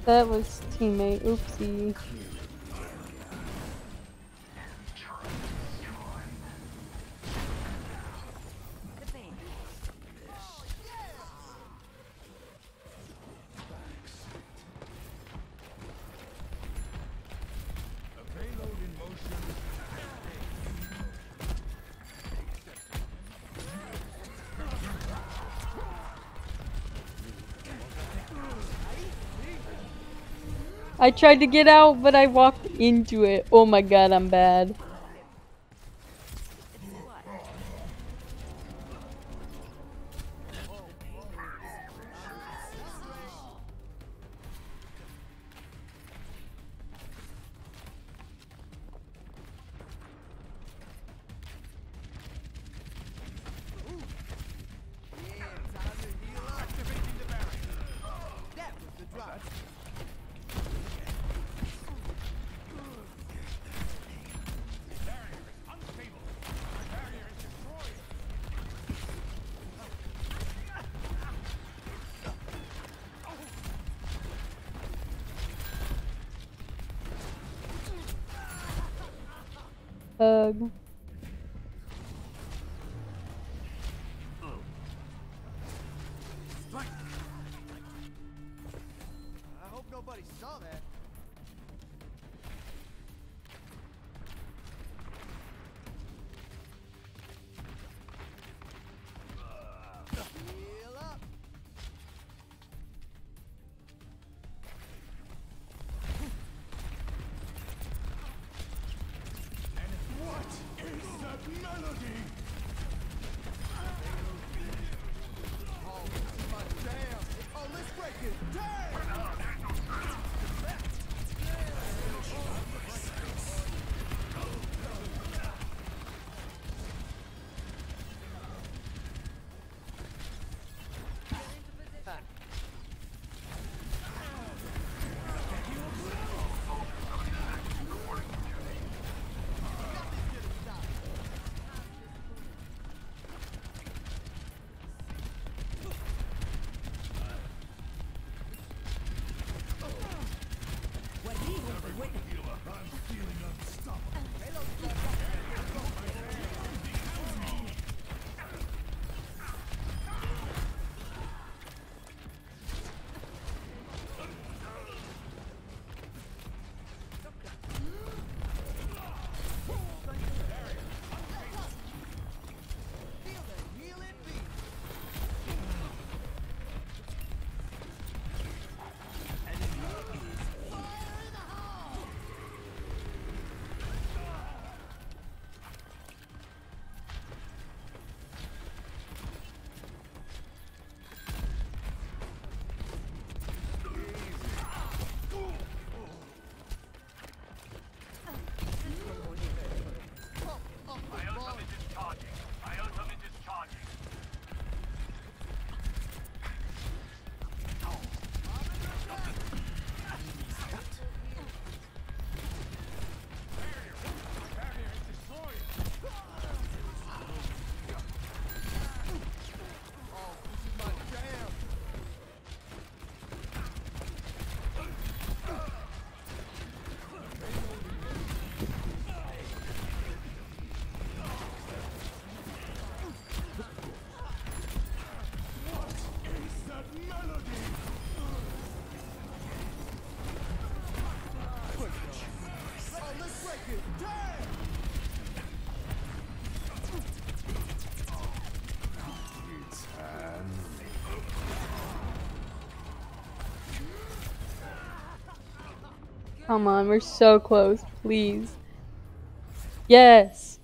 That was teammate. Oopsie. I tried to get out, but I walked into it. Oh my god, I'm bad. Come on, we're so close, please. Yes!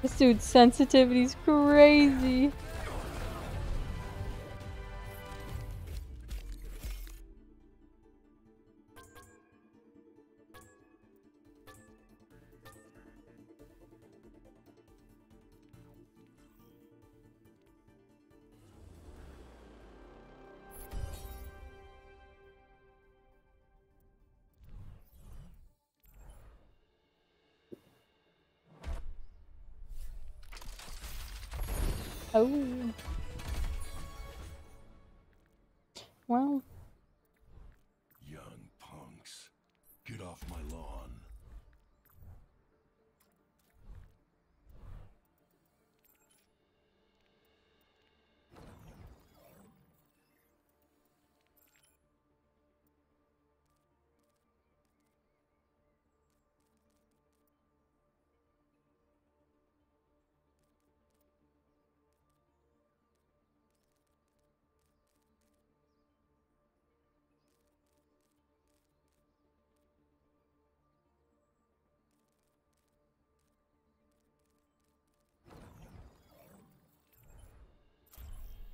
This dude's sensitivity's crazy.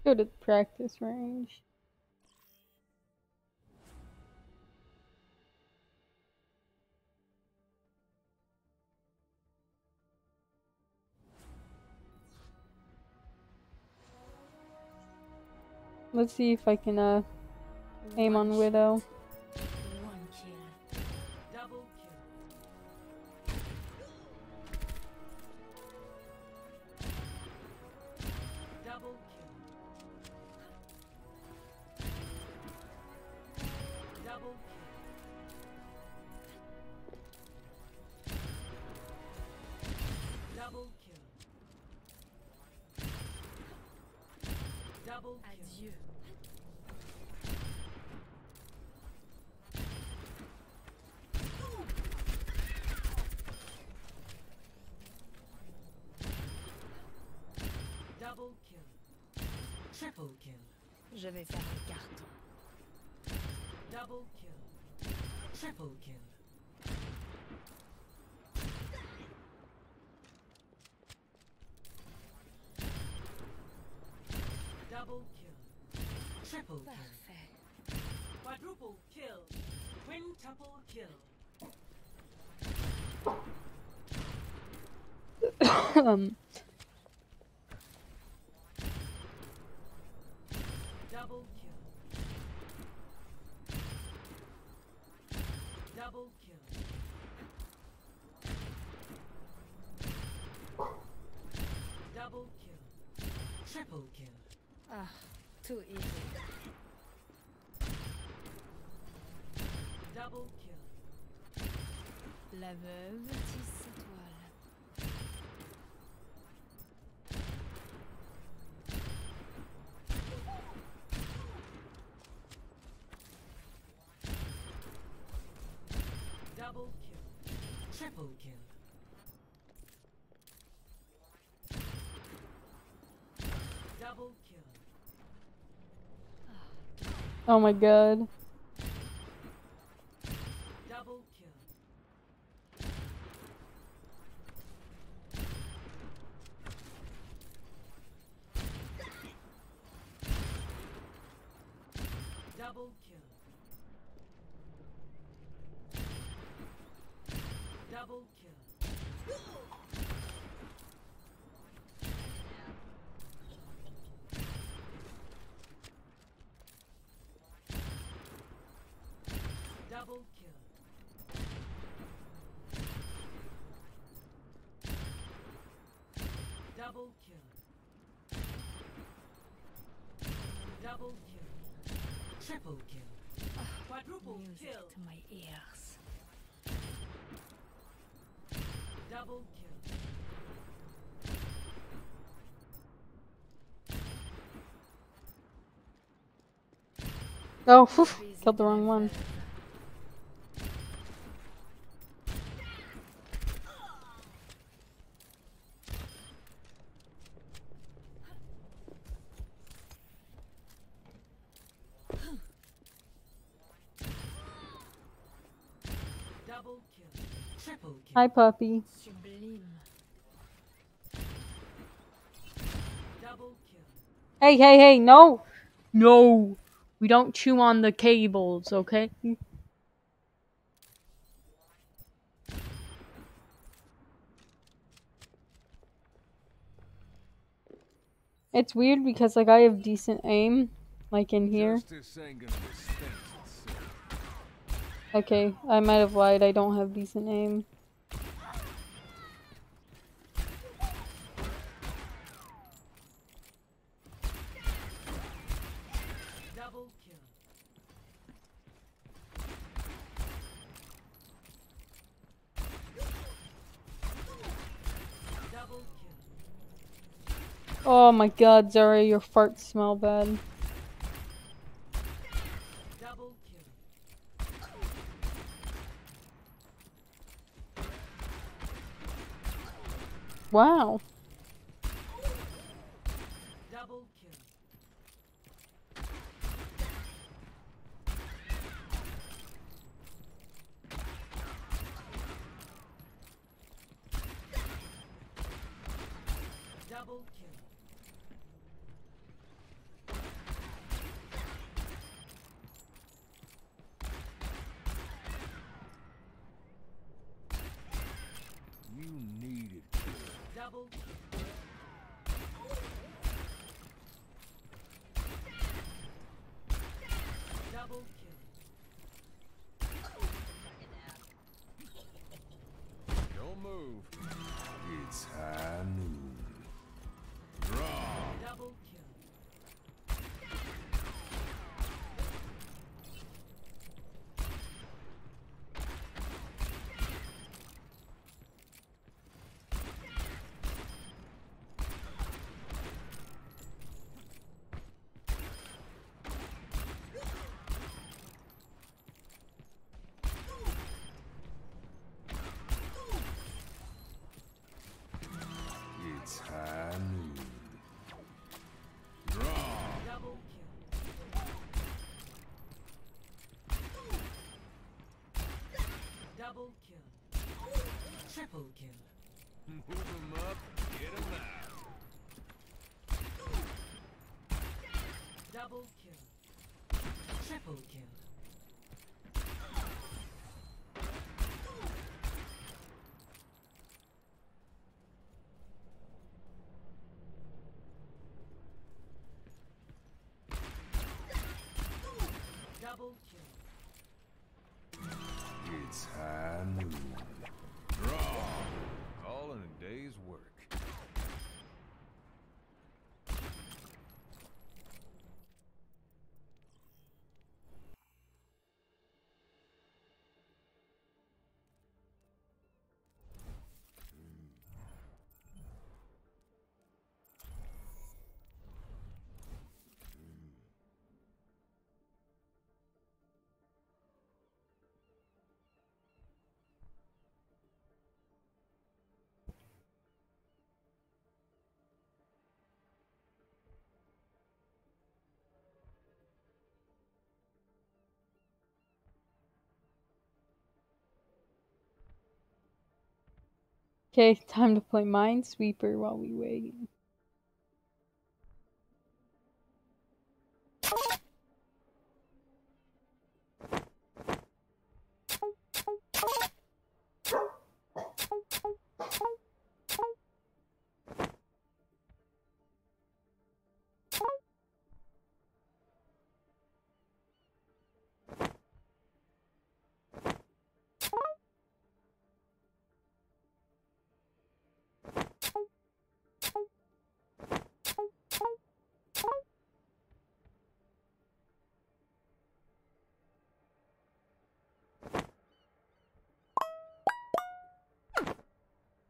Go to practice range. Let's see if I can uh aim on Widow. Je vais faire un carton. Double kill. Triple kill. Double kill. Triple Parfait. Quadruple kill. Quintuple kill. um, Double kill. Double kill. Double kill. Triple kill. Ah, too easy. Double kill. La veuve tisse sa toile. Double kill. Triple kill. Double kill. oh my god. Double kill. Double kill. Double kill. Double kill. Double kill. Double kill. Triple kill. Quadruple Music kill. to my ears. Double kill. Oh, whew, killed the wrong one. Double kill. Triple kill. Hi, puppy. Hey, hey, hey, no! No! We don't chew on the cables, okay? It's weird because, like, I have decent aim, like in here. Okay, I might have lied, I don't have decent aim. Oh my god, Zara, your farts smell bad. Wow. Double kill. Triple kill. Move 'em up, get 'em out. Double kill. Triple kill. Okay, time to play Minesweeper while we wait.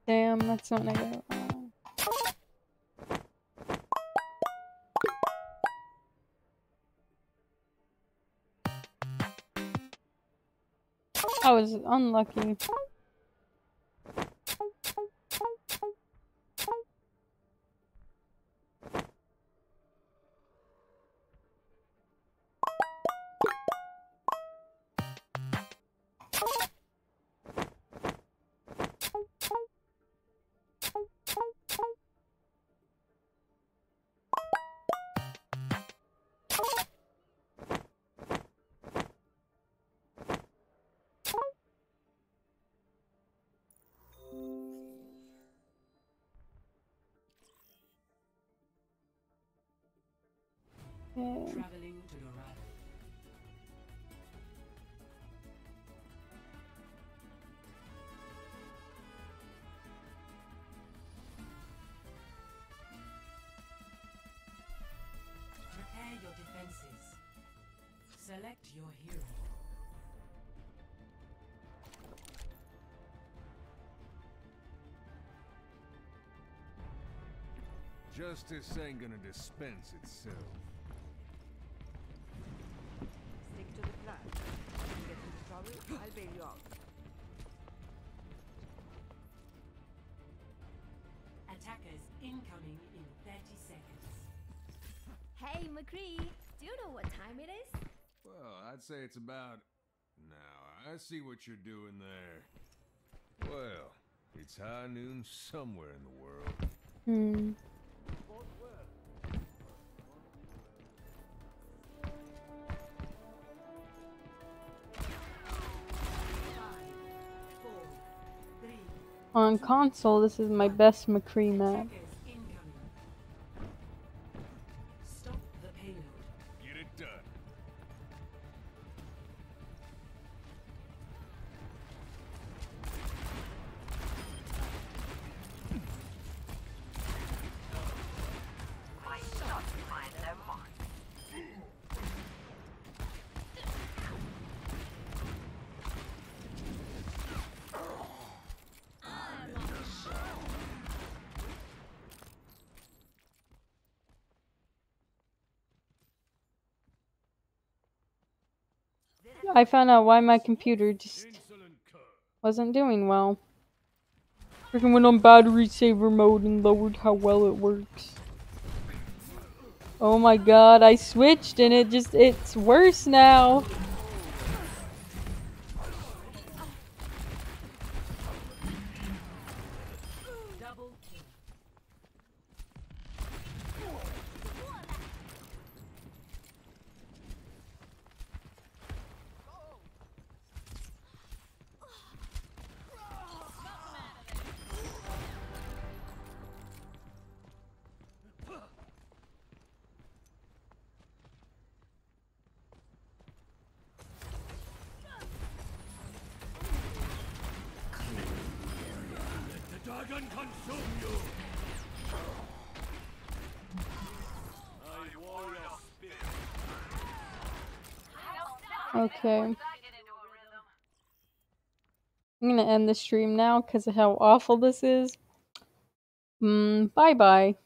Damn, that's not negative. I was unlucky. Select your hero. Justice ain't gonna dispense itself. Stick to the plan. If you get into trouble, I'll bail you out. Attackers incoming in 30 seconds. Hey, McCree, do you know what time it is? I'd say it's about. Now, I see what you're doing there. Well, it's high noon somewhere in the world. Hmm. On console, this is my best McCree map. I found out why my computer just wasn't doing well. Freaking went on battery saver mode and lowered how well it works. Oh my god, I switched and it just, it's worse now. Double kill. Let the dragon consume you! I warrior spirit. Okay. I'm gonna end the stream now because of how awful this is. Mm, bye bye.